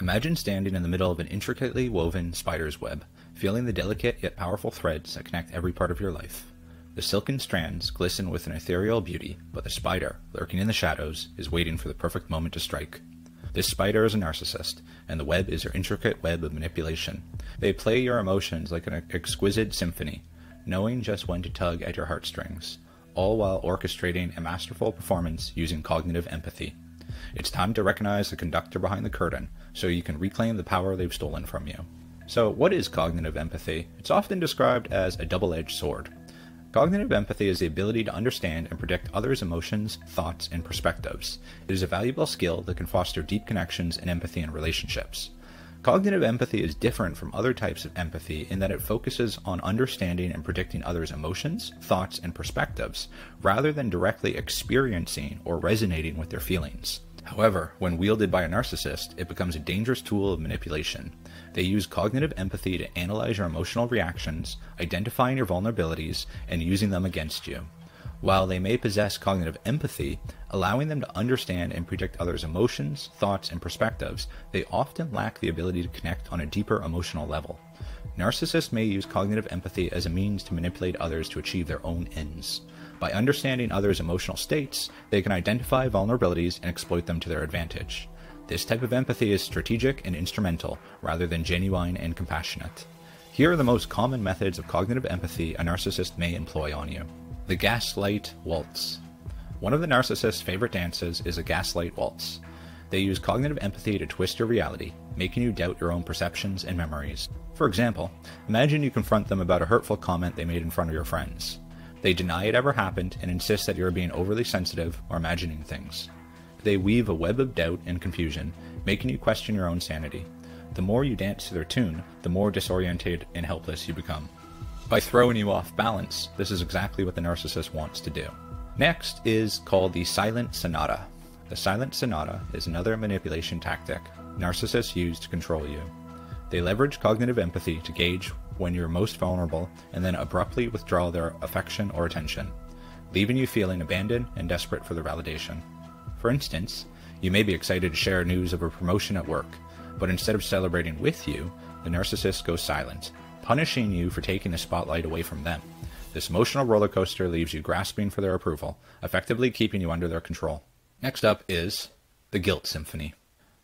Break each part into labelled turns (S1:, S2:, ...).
S1: Imagine standing in the middle of an intricately woven spider's web, feeling the delicate yet powerful threads that connect every part of your life. The silken strands glisten with an ethereal beauty, but the spider, lurking in the shadows, is waiting for the perfect moment to strike. This spider is a narcissist, and the web is her intricate web of manipulation. They play your emotions like an exquisite symphony, knowing just when to tug at your heartstrings, all while orchestrating a masterful performance using cognitive empathy. It's time to recognize the conductor behind the curtain so you can reclaim the power they've stolen from you. So, what is cognitive empathy? It's often described as a double edged sword. Cognitive empathy is the ability to understand and predict others' emotions, thoughts, and perspectives. It is a valuable skill that can foster deep connections and empathy in relationships. Cognitive empathy is different from other types of empathy in that it focuses on understanding and predicting others' emotions, thoughts, and perspectives, rather than directly experiencing or resonating with their feelings. However, when wielded by a narcissist, it becomes a dangerous tool of manipulation. They use cognitive empathy to analyze your emotional reactions, identifying your vulnerabilities, and using them against you. While they may possess cognitive empathy, allowing them to understand and predict others' emotions, thoughts, and perspectives, they often lack the ability to connect on a deeper emotional level. Narcissists may use cognitive empathy as a means to manipulate others to achieve their own ends. By understanding others' emotional states, they can identify vulnerabilities and exploit them to their advantage. This type of empathy is strategic and instrumental, rather than genuine and compassionate. Here are the most common methods of cognitive empathy a narcissist may employ on you. The Gaslight Waltz. One of the narcissist's favorite dances is a gaslight waltz. They use cognitive empathy to twist your reality, making you doubt your own perceptions and memories. For example, imagine you confront them about a hurtful comment they made in front of your friends. They deny it ever happened and insist that you're being overly sensitive or imagining things. They weave a web of doubt and confusion, making you question your own sanity. The more you dance to their tune, the more disoriented and helpless you become. By throwing you off balance, this is exactly what the narcissist wants to do. Next is called the silent sonata. The silent sonata is another manipulation tactic narcissists use to control you. They leverage cognitive empathy to gauge when you're most vulnerable and then abruptly withdraw their affection or attention, leaving you feeling abandoned and desperate for their validation. For instance, you may be excited to share news of a promotion at work, but instead of celebrating with you, the narcissist goes silent, punishing you for taking the spotlight away from them. This emotional roller coaster leaves you grasping for their approval, effectively keeping you under their control. Next up is the Guilt Symphony.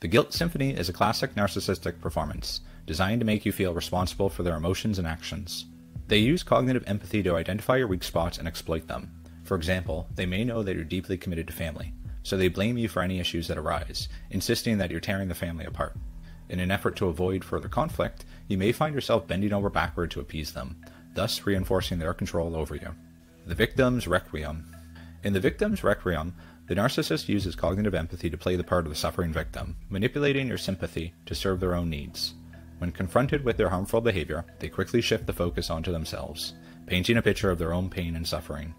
S1: The Guilt Symphony is a classic narcissistic performance, designed to make you feel responsible for their emotions and actions. They use cognitive empathy to identify your weak spots and exploit them. For example, they may know that you're deeply committed to family, so they blame you for any issues that arise, insisting that you're tearing the family apart. In an effort to avoid further conflict, you may find yourself bending over backward to appease them, thus reinforcing their control over you. The Victim's Requiem. In the Victim's Requiem, the narcissist uses cognitive empathy to play the part of the suffering victim, manipulating your sympathy to serve their own needs. When confronted with their harmful behavior, they quickly shift the focus onto themselves, painting a picture of their own pain and suffering.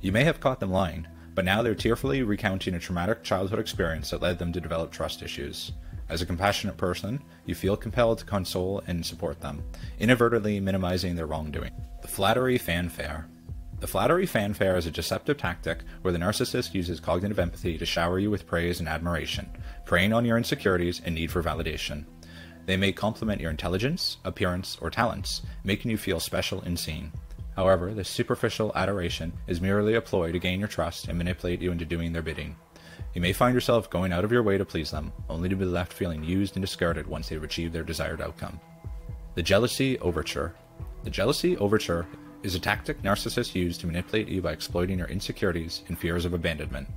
S1: You may have caught them lying, but now they're tearfully recounting a traumatic childhood experience that led them to develop trust issues. As a compassionate person, you feel compelled to console and support them, inadvertently minimizing their wrongdoing. The flattery fanfare. The flattery fanfare is a deceptive tactic where the narcissist uses cognitive empathy to shower you with praise and admiration, preying on your insecurities and need for validation. They may compliment your intelligence, appearance, or talents, making you feel special and seen. However, this superficial adoration is merely a ploy to gain your trust and manipulate you into doing their bidding. You may find yourself going out of your way to please them, only to be left feeling used and discarded once they've achieved their desired outcome. The Jealousy Overture The Jealousy Overture is a tactic narcissists use to manipulate you by exploiting your insecurities and fears of abandonment.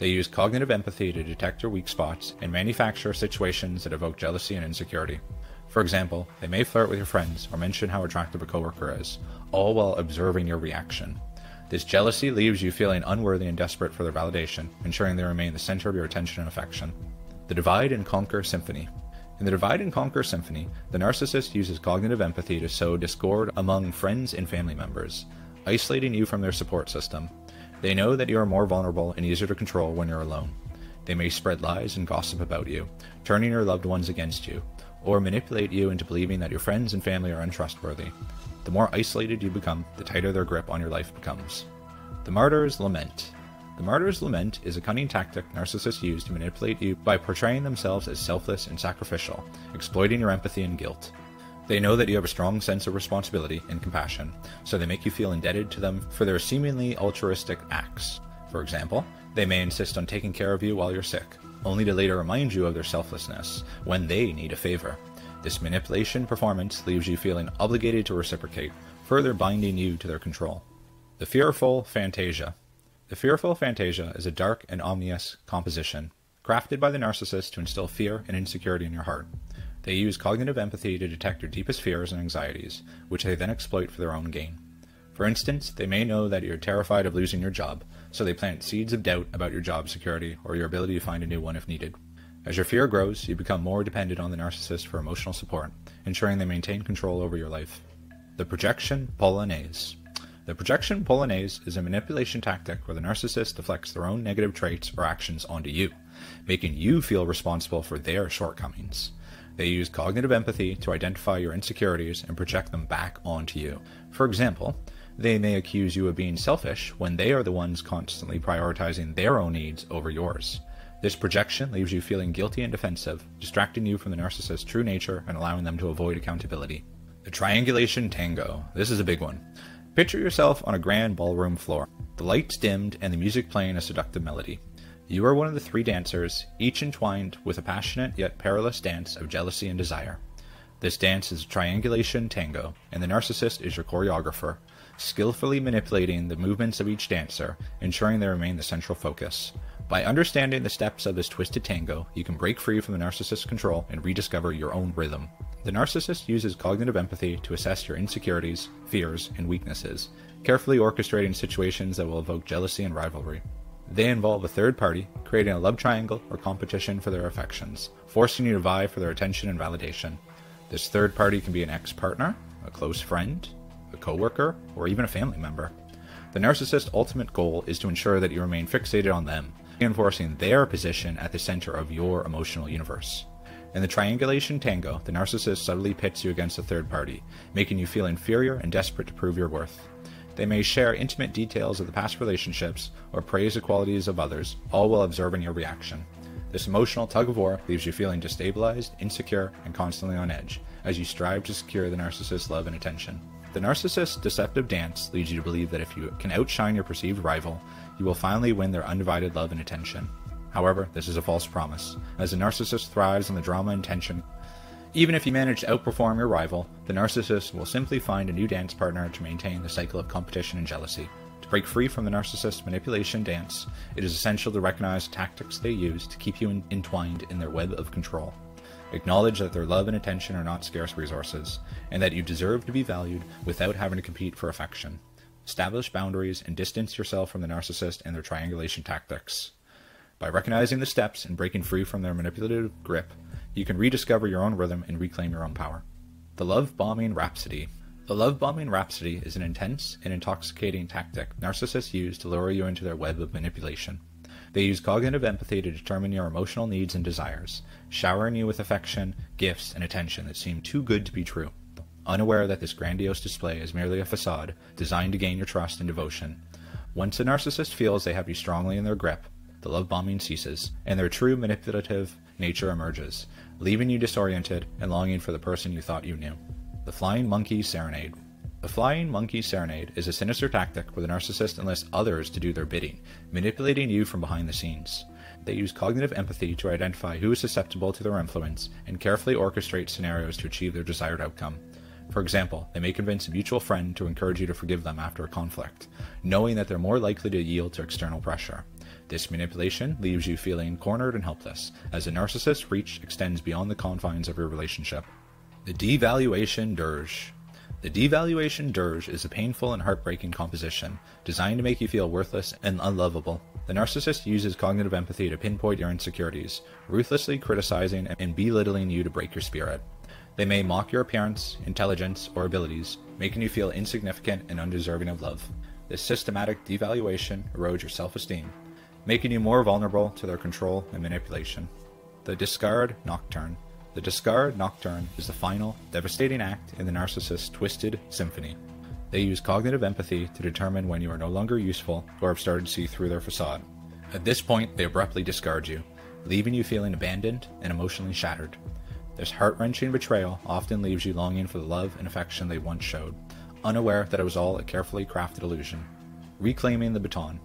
S1: They use cognitive empathy to detect your weak spots and manufacture situations that evoke jealousy and insecurity. For example, they may flirt with your friends or mention how attractive a coworker is, all while observing your reaction. This jealousy leaves you feeling unworthy and desperate for their validation, ensuring they remain the center of your attention and affection. The Divide and Conquer Symphony. In the Divide and Conquer Symphony, the narcissist uses cognitive empathy to sow discord among friends and family members, isolating you from their support system. They know that you are more vulnerable and easier to control when you're alone. They may spread lies and gossip about you, turning your loved ones against you, or manipulate you into believing that your friends and family are untrustworthy. The more isolated you become, the tighter their grip on your life becomes. The Martyr's Lament. The martyr's lament is a cunning tactic narcissists use to manipulate you by portraying themselves as selfless and sacrificial, exploiting your empathy and guilt. They know that you have a strong sense of responsibility and compassion, so they make you feel indebted to them for their seemingly altruistic acts. For example, they may insist on taking care of you while you're sick, only to later remind you of their selflessness when they need a favor. This manipulation performance leaves you feeling obligated to reciprocate, further binding you to their control. The Fearful Fantasia The Fearful Fantasia is a dark and ominous composition, crafted by the narcissist to instill fear and insecurity in your heart. They use cognitive empathy to detect your deepest fears and anxieties, which they then exploit for their own gain. For instance, they may know that you're terrified of losing your job, so they plant seeds of doubt about your job security or your ability to find a new one if needed. As your fear grows, you become more dependent on the narcissist for emotional support, ensuring they maintain control over your life. The projection polonaise. The projection polonaise is a manipulation tactic where the narcissist deflects their own negative traits or actions onto you, making you feel responsible for their shortcomings. They use cognitive empathy to identify your insecurities and project them back onto you. For example, they may accuse you of being selfish when they are the ones constantly prioritizing their own needs over yours. This projection leaves you feeling guilty and defensive, distracting you from the narcissist's true nature and allowing them to avoid accountability. The triangulation tango. This is a big one. Picture yourself on a grand ballroom floor, the lights dimmed and the music playing a seductive melody. You are one of the three dancers, each entwined with a passionate yet perilous dance of jealousy and desire. This dance is a triangulation tango, and the narcissist is your choreographer, skillfully manipulating the movements of each dancer, ensuring they remain the central focus. By understanding the steps of this twisted tango, you can break free from the narcissist's control and rediscover your own rhythm. The narcissist uses cognitive empathy to assess your insecurities, fears, and weaknesses, carefully orchestrating situations that will evoke jealousy and rivalry. They involve a third party, creating a love triangle or competition for their affections, forcing you to vie for their attention and validation. This third party can be an ex partner, a close friend, a coworker, or even a family member. The narcissist's ultimate goal is to ensure that you remain fixated on them, reinforcing their position at the center of your emotional universe. In the triangulation tango, the narcissist subtly pits you against a third party, making you feel inferior and desperate to prove your worth. They may share intimate details of the past relationships or praise the qualities of others, all while observing your reaction. This emotional tug of war leaves you feeling destabilized, insecure, and constantly on edge as you strive to secure the narcissist's love and attention. The narcissist's deceptive dance leads you to believe that if you can outshine your perceived rival, you will finally win their undivided love and attention. However, this is a false promise, as the narcissist thrives on the drama and tension. Even if you manage to outperform your rival, the narcissist will simply find a new dance partner to maintain the cycle of competition and jealousy. To break free from the narcissist's manipulation dance, it is essential to recognize the tactics they use to keep you entwined in their web of control. Acknowledge that their love and attention are not scarce resources, and that you deserve to be valued without having to compete for affection. Establish boundaries and distance yourself from the narcissist and their triangulation tactics. By recognizing the steps and breaking free from their manipulative grip, you can rediscover your own rhythm and reclaim your own power. The Love Bombing Rhapsody. The Love Bombing Rhapsody is an intense and intoxicating tactic narcissists use to lure you into their web of manipulation. They use cognitive empathy to determine your emotional needs and desires, showering you with affection, gifts, and attention that seem too good to be true. Unaware that this grandiose display is merely a facade designed to gain your trust and devotion. Once a narcissist feels they have you strongly in their grip, the love bombing ceases, and their true manipulative nature emerges, leaving you disoriented and longing for the person you thought you knew. The Flying Monkey Serenade. The flying monkey serenade is a sinister tactic where the narcissist enlists others to do their bidding, manipulating you from behind the scenes. They use cognitive empathy to identify who is susceptible to their influence and carefully orchestrate scenarios to achieve their desired outcome. For example, they may convince a mutual friend to encourage you to forgive them after a conflict, knowing that they're more likely to yield to external pressure. This manipulation leaves you feeling cornered and helpless, as the narcissist's reach extends beyond the confines of your relationship. The devaluation dirge. The devaluation dirge is a painful and heartbreaking composition, designed to make you feel worthless and unlovable. The narcissist uses cognitive empathy to pinpoint your insecurities, ruthlessly criticizing and belittling you to break your spirit. They may mock your appearance, intelligence, or abilities, making you feel insignificant and undeserving of love. This systematic devaluation erodes your self esteem, making you more vulnerable to their control and manipulation. The discard nocturne the discard nocturne is the final, devastating act in the narcissist's twisted symphony. They use cognitive empathy to determine when you are no longer useful or have started to see through their facade. At this point, they abruptly discard you, leaving you feeling abandoned and emotionally shattered. This heart wrenching betrayal often leaves you longing for the love and affection they once showed, unaware that it was all a carefully crafted illusion. Reclaiming the baton.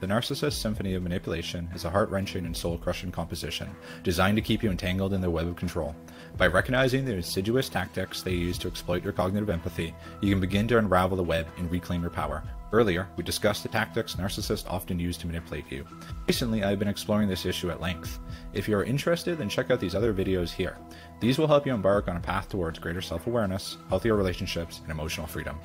S1: The Narcissist Symphony of Manipulation is a heart wrenching and soul crushing composition designed to keep you entangled in their web of control. By recognizing the insidious tactics they use to exploit your cognitive empathy, you can begin to unravel the web and reclaim your power. Earlier, we discussed the tactics narcissists often use to manipulate you. Recently, I've been exploring this issue at length. If you are interested, then check out these other videos here. These will help you embark on a path towards greater self awareness, healthier relationships, and emotional freedom.